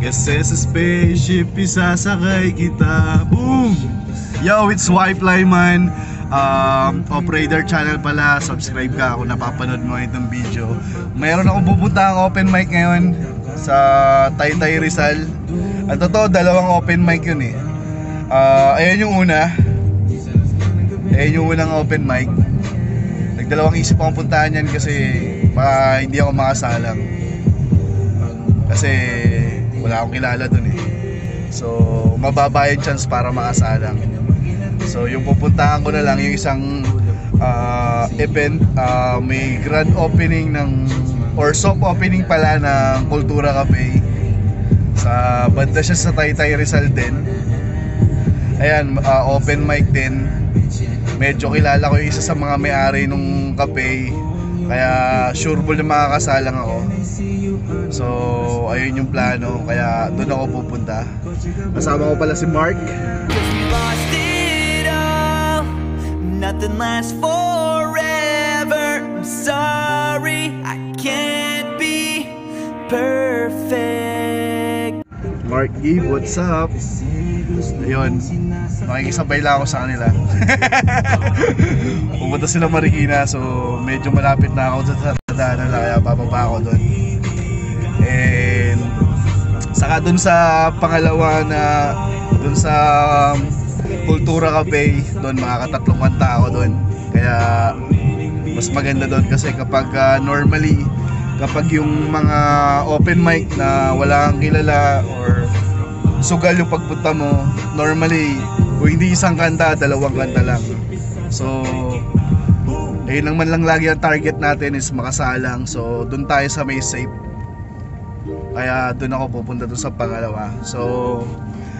Kasi sa spaceship, isasakay kita. Boom! Yo, it's Wipe Lyman. Um, operator channel pala, subscribe ka kung napapanood mo itong video. Mayroon akong pupunta ang open mic ngayon sa Taytay Rizal. At totoo, dalawang open mic yun eh. Ah, ayan yung una. Ayan yung unang open mic. Nagdalawang isip akong puntahan yan kasi baka hindi ako makasalang. Kasi wala akong kilala dun eh. So, mababa yung chance para makasalang. So, yung pupuntahan ko na lang yung isang ah, event, ah, may grand opening ng or soft opening pala ng Kultura Cafe. Sa banda siya sa Taytay Rizal din. Ayan, ah, open mic din. Medyo kilala ko yung isa sa mga may-ari nung cafe. Kaya sure ball na makakasalang ako. So, ayun yung plano. Kaya doon ako pupunta. Kasama ko pala si Mark. Nothing lasts forever. I'm sorry, I can't be perfect. Mark Gabe, what's up? Ayun, makikisabay lang ako sa kanila. Pumunta sila Marikina, so medyo malapit na ako sa daanan na kaya bababa ako doon. And saka doon sa pangalawa na doon sa um, Kultura Cafe, doon makakatatlong kanta ako doon. Kaya mas maganda doon kasi kapag ah, normally kapag yung mga open mic na wala kang kilala or sugal yung pagpunta mo, normally, kung hindi isang kanta, dalawang kanta lang. So, ayun lang man lang lagi ang target natin is makasalang. So, dun tayo sa may safe. Kaya dun ako pupunta dun sa pangalawa. So,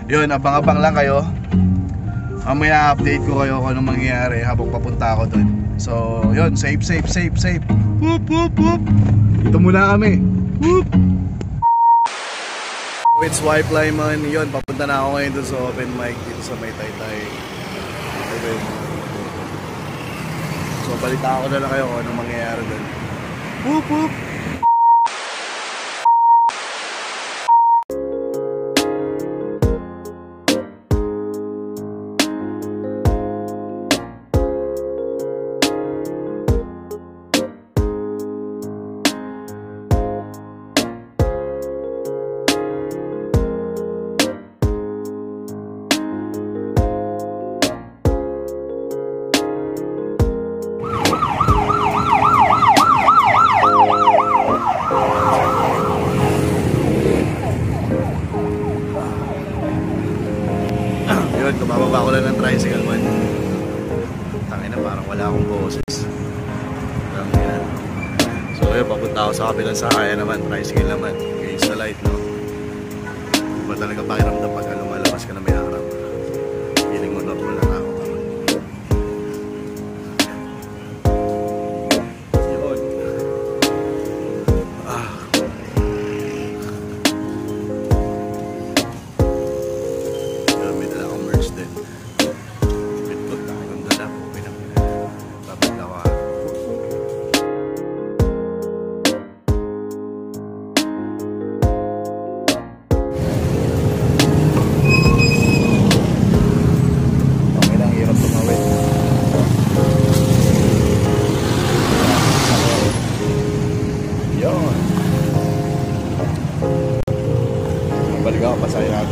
yun, abang-abang lang kayo. Mamaya update ko kayo kung anong mangyayari habang papunta ako dun. So, yun, safe, safe, safe, safe. Whoop, whoop, whoop. Ito muna kami. Whoop. It's Wipe Lyman. Yun, papunta na ako ngayon dun sa open mic dito sa may Taytay. Event. So, balita ko na lang kayo kung anong mangyayari dun. Whoop, whoop. Yun, papunta ako sa kabilang sakaya naman, tricycle naman. Ngayon sa light, no? Iba talaga pakiramdam pagka lumalabas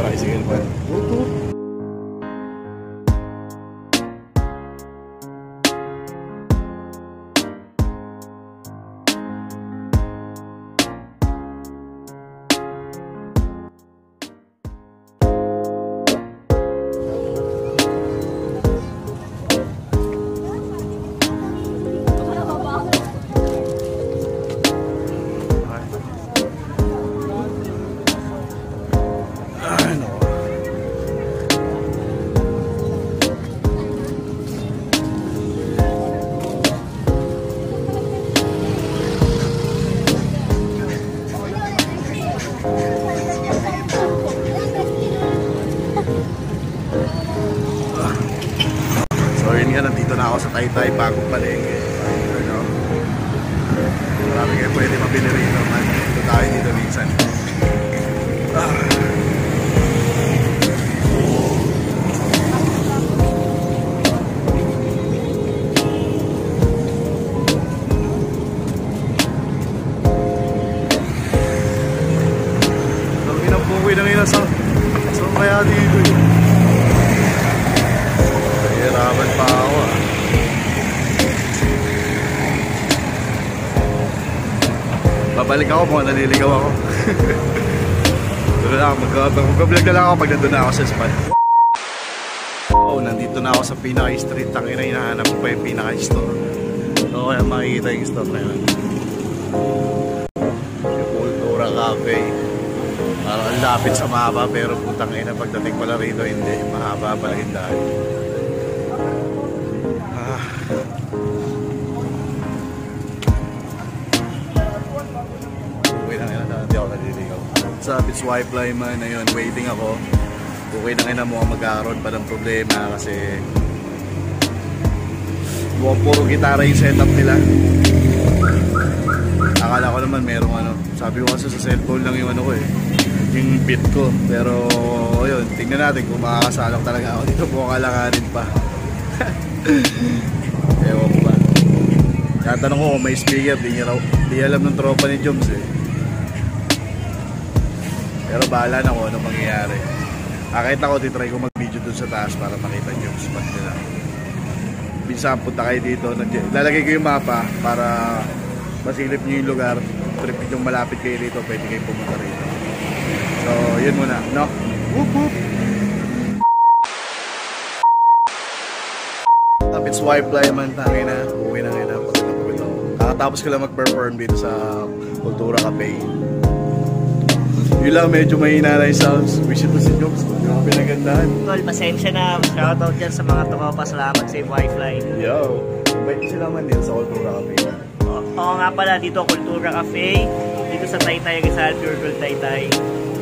pasaya na Taytay, bagong palengke. Ano? Marami kayo pwede mabili rito man. Dito tayo dito. minsan. Ah. Babalik ako kung naliligaw ako. Doon lang, mag- mag-vlog na lang ako pag nandun na ako sa spot. Oh, nandito na ako sa pinaka-street. Ang ina, hinahanap ko pa yung pinaka-store. So, kaya makikita yung store na yun. Yung Cultura Cafe. Parang ang lapit sa mahaba pero putang ina pagdating pala rito hindi. Mahaba pala yung daan. Ah. Hindi ako naliligaw. What's up, it's Wife Lyman. Ayun, waiting ako. Okay na ngayon mukhang magkakaroon pa ng problema kasi mukhang puro gitara yung setup nila. Akala ko naman merong ano, sabi ko kasi sa cellphone lang yung ano ko eh, yung beat ko. Pero yun, tingnan natin kung makakasalang talaga ako dito buong alanganin pa. Ewan ko ba. Tatanong ko kung may speaker, di, niya di alam ng tropa ni Joms eh. Pero bahala na kung ano mangyayari. Akit ako, titry ko mag-video dun sa taas para makita yung spot nila. Minsan punta kayo dito, lalagay ko yung mapa para masilip nyo yung lugar. Trip yung malapit kayo dito, pwede kayo pumunta rito. So, yun muna, no? Whoop whoop! It's Wife Lyman, tangin na. Uwi na ngayon na. Kakatapos ko lang mag-perform dito sa Kultura Cafe. Yun lang, medyo mahina na yung sounds. Wish it to si Jobs. Yung pinagandahan. Tol, pasensya na. Shoutout dyan sa mga tropa. Salamat sa Wi-Fi. Yo! Bait sila man din sa Kultura Cafe. O- Oo nga pala, dito Kultura Cafe. Dito sa Taytay Rizal, Pure Gold Taytay.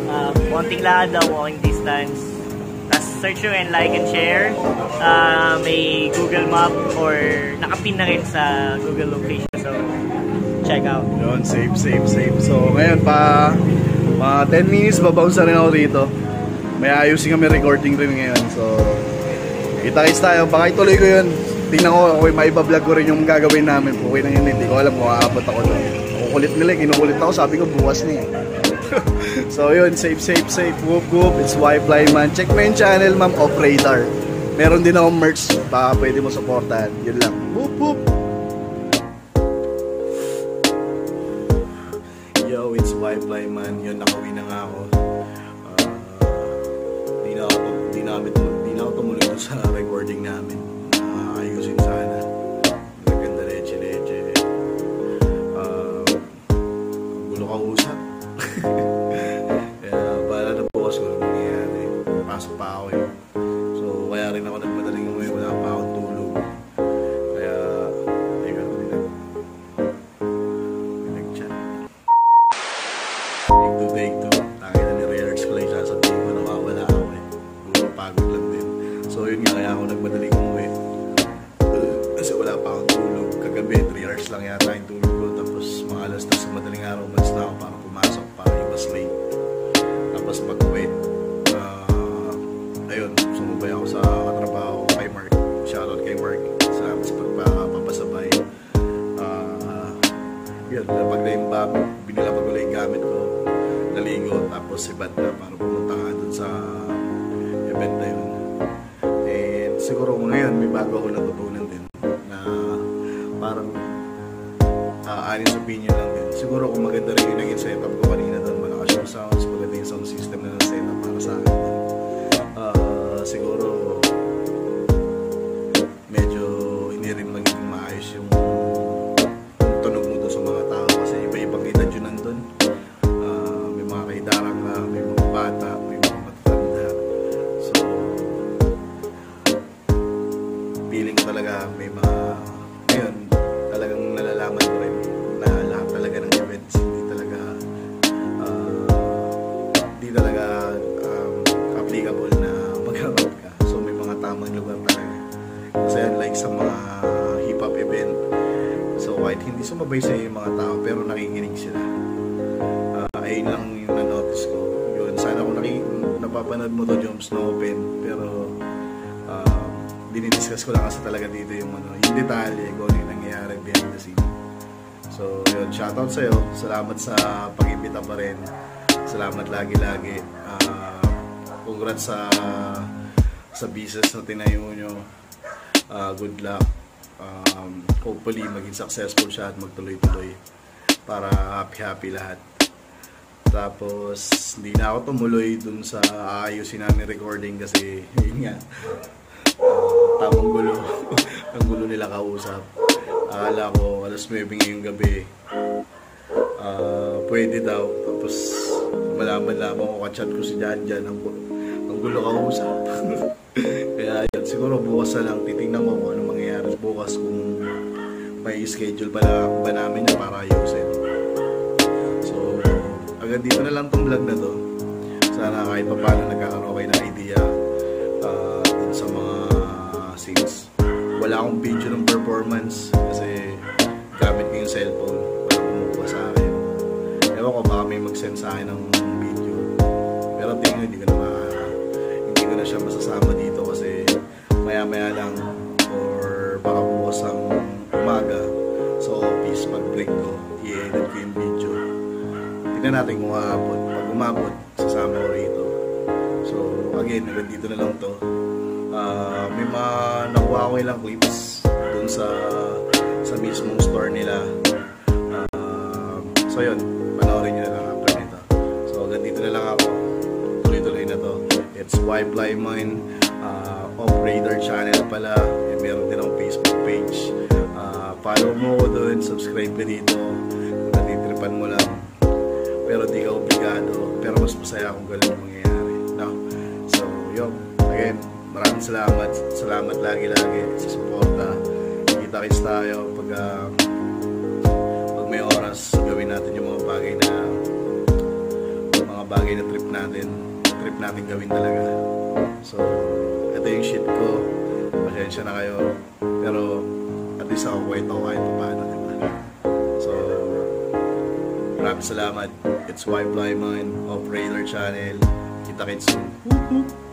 Uh, konting lakad daw, walking distance. Tapos search nyo and like and share. Uh, may Google Map or nakapin na rin sa Google location. So, check out. Yun, safe, safe, safe. So, ngayon pa, mga 10 minutes, babounce na rin ako rito. May ayusin kami recording rin ngayon. So, kita-kits tayo. Baka ituloy ko yun. Tingnan ko, okay, maiba-vlog ko rin yung gagawin namin. Okay na yun, hindi ko alam kung aabot ako doon. Kukulit nila, eh. kinukulit ako. Sabi ko, bukas na eh. so, yun, safe, safe, safe. Whoop, whoop. It's Wi-Fi man. Check mo channel, ma'am, of Radar. Meron din akong merch. Baka pwede mo supportan. Yun lang. Whoop, whoop. Wi-Fi man. Yun, nakauwi na nga ako. Ah, di na ako, di na, di na ako tumuloy sa recording namin. Ah, ayusin sana. Kung maganda rin yung naging setup ko kanina doon, malakas yung sounds, maganda yung sound system na na-setup para sa akin. Ah, siguro dinidiscuss ko lang kasi talaga dito yung, ano, yung detalye, kung ano yung nangyayari behind the scene. So, yun, shoutout sa'yo. Salamat sa pag-imbita pa rin. Salamat lagi-lagi. Ah, congrats sa sa business na tinayo nyo. Ah, good luck. Um, hopefully, maging successful siya at magtuloy-tuloy para happy-happy lahat. Tapos, hindi na ako tumuloy dun sa aayusin namin recording kasi, yun nga, tamang gulo. Ang gulo nila kausap. Akala ko, alas 9 ngayong gabi, ah, pwede daw. Tapos, malaman lamang ko kachat ko si Jan Jan, ang, ang gulo kausap. Kaya yun, siguro bukas na lang, titingnan mo kung ano mangyayari bukas kung may schedule pala ba namin yun para ayusin. So, agad dito na lang tong vlog na to. Sana kahit pa paano nagkakaroon kayo ng idea scenes. Wala akong video ng performance kasi gamit ko yung cellphone. Wala kumukuha sa akin. Ewan ko baka may mag-send sa akin ng video. Pero tingin hindi ko na ma hindi ko na siya masasama dito kasi maya maya lang or baka bukas ang umaga sa office pag break ko i-edit ko yung video tingnan natin kung aabot pag umabot sasama ko rito so again hanggang dito na lang to ko ilang clips dun sa sa mismong store nila. Ah, so yun panoorin nyo na lang after nito. So hanggang dito na lang ako. Tuloy-tuloy na to. It's Wipe Mine uh, Off Radar channel pala. And meron din akong Facebook page. Ah, follow mo ko dun subscribe ka dito. Kung natitripan mo lang. Pero di ka obligado. Pero mas masaya kung ganun ang maraming salamat. Salamat lagi-lagi sa suporta. Kita kits tayo pag ah, pag may oras gawin natin yung mga bagay na mga bagay na trip natin. Trip natin gawin talaga. So ito yung shit ko. Pasensya na kayo. Pero at least ako kwento kahit paano diba? so maraming salamat. It's Wipe Mine of Radar Channel. Kita kits. soon